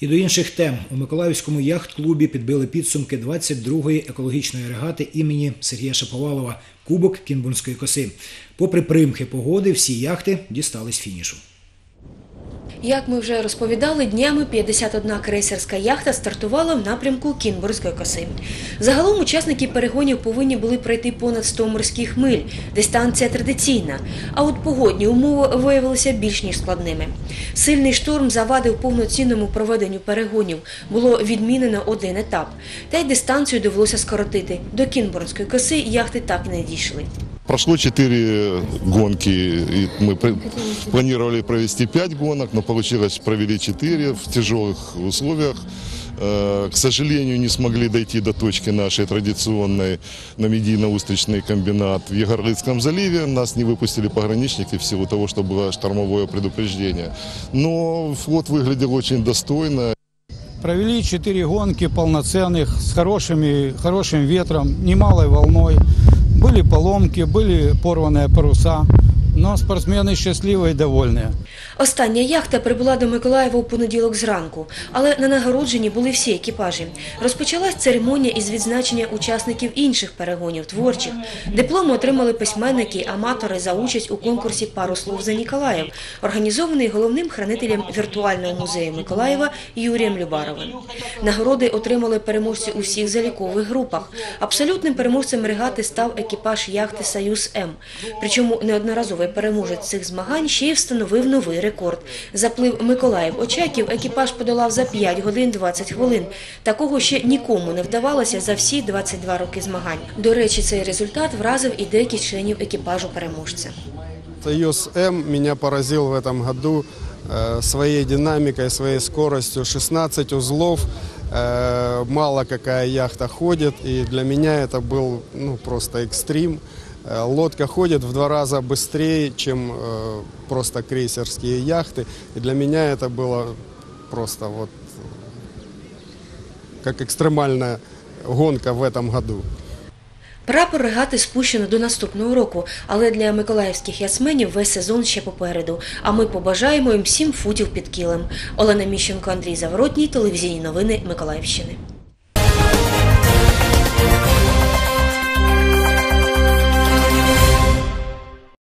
І до інших тем у Миколаївському яхт-клубі підбили підсумки 22-ї екологічної регати імені Сергія Шаповалова Кубок Кінбурнської коси. Попри примхи погоди, всі яхти дістались фінішу. Як ми вже розповідали, днями 51 крейсерська яхта стартувала в напрямку Кінбурзької коси. Загалом учасники перегонів повинні були пройти понад 100 морських миль. Дистанція традиційна. А от погодні умови виявилися більш ніж складними. Сильний шторм завадив повноцінному проведенню перегонів. Було відмінено один етап. Та й дистанцію довелося скоротити. До Кінбурнської коси яхти так і не дійшли. Прошло 4 гонки, и мы пр- планировали провести 5 гонок, но получилось провели 4 в тяжелых условиях. Э, К сожалению, не смогли дойти до точки нашей традиционной на медийно-устричный комбинат в Егорлыцком заливе. Нас не выпустили пограничники в силу того, что было штормовое предупреждение. Но флот выглядел очень достойно. Провели четыре гонки полноценных с хорошими, хорошим ветром, немалой волной. Были поломки, были порванные паруса, но спортсмены счастливые и довольные. Остання яхта прибула до Миколаєва у понеділок зранку, але на нагородженні були всі екіпажі. Розпочалась церемонія із відзначення учасників інших перегонів творчих. Дипломи отримали письменники, аматори за участь у конкурсі «Пару слов за Ніколаїв», організований головним хранителем віртуального музею Миколаєва Юрієм Любаровим. Нагороди отримали переможці у всіх залікових групах. Абсолютним переможцем регати став екіпаж яхти Союз М. Причому неодноразовий переможець цих змагань ще й встановив новий рекорд. Заплив Миколаїв Очаків екіпаж подолав за 5 годин 20 хвилин. Такого ще нікому не вдавалося за всі 22 роки змагань. До речі, цей результат вразив і деяких членів екіпажу переможця. Союз М меня поразил в этом году э, своей динамикой, своей скоростью. 16 узлов, э, мало какая яхта ходит, и для меня это был ну, просто экстрим. Э, Лодка ходит в два раза быстрее, чем э, просто крейсерские яхты, и для меня это было просто вот как экстремальная гонка в этом году. Прапор регати спущено до наступного року, але для миколаївських ясменів весь сезон ще попереду. А ми побажаємо їм сім футів під кілем. Олена Міщенко, Андрій Заворотній, телевізійні новини Миколаївщини.